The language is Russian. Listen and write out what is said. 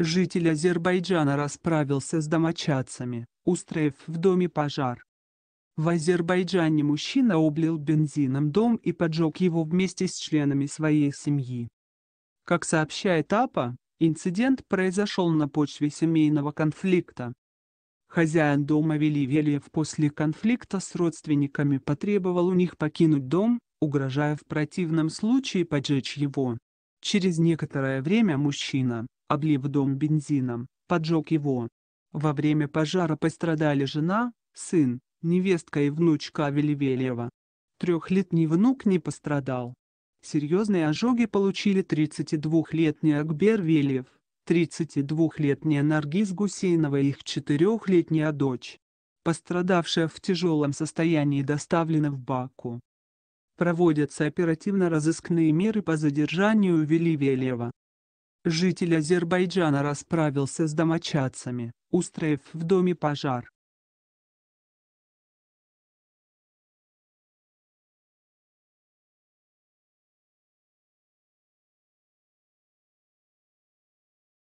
Житель Азербайджана расправился с домочадцами, устроив в доме пожар. В Азербайджане мужчина облил бензином дом и поджег его вместе с членами своей семьи. Как сообщает АПА, инцидент произошел на почве семейного конфликта. Хозяин дома Веливельев после конфликта с родственниками потребовал у них покинуть дом, угрожая в противном случае поджечь его. Через некоторое время мужчина, облив дом бензином, поджег его. Во время пожара пострадали жена, сын, невестка и внучка Веливелева. Трехлетний внук не пострадал. Серьезные ожоги получили 32-летний Акбер Велев, 32-летняя Наргиз Гусейнова и их 4-летняя дочь. Пострадавшая в тяжелом состоянии доставлена в Баку. Проводятся оперативно-розыскные меры по задержанию Веливелева. Житель Азербайджана расправился с домочадцами, устроив в доме пожар.